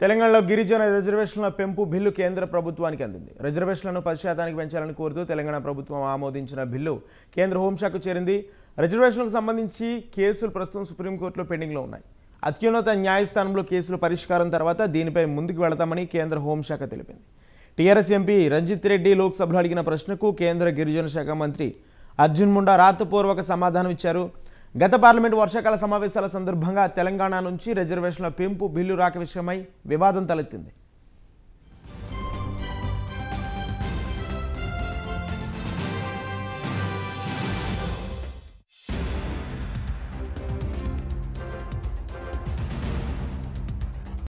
తెలంగాణలో గిరిజన రిజర్వేషన్ల పెంపు బిల్లు కేంద్ర ప్రభుత్వానికి అందింది. రిజర్వేషన్లను పది శాతానికి పెంచాలని కోరుతూ తెలంగాణ ప్రభుత్వం ఆమోదించిన బిల్లు కేంద్ర హోంశాఖకు చేరింది. రిజర్వేషన్లకు సంబంధించి కేసులు ప్రస్తుతం సుప్రీంకోర్టులో పెండింగ్లో ఉన్నాయి. అత్యున్నత న్యాయస్థానంలో కేసుల పరిష్కారం తర్వాత దీనిపై ముందుకు వెళతామని కేంద్ర హోంశాఖ తెలిపింది. టీఆర్ఎస్ ఎంపీ రంజిత్ రెడ్డి లోక్సభలో అడిగిన ప్రశ్నకు కేంద్ర గిరిజన శాఖ మంత్రి అర్జున్ ముండా రాతపూర్వక సమాధానం ఇచ్చారు. గత పార్లమెంటు వర్షాకాల సమావేశాల సందర్భంగా తెలంగాణ నుంచి రిజర్వేషన్ల పెంపు బిల్లు రాక విషయమై వివాదం తలెత్తింది.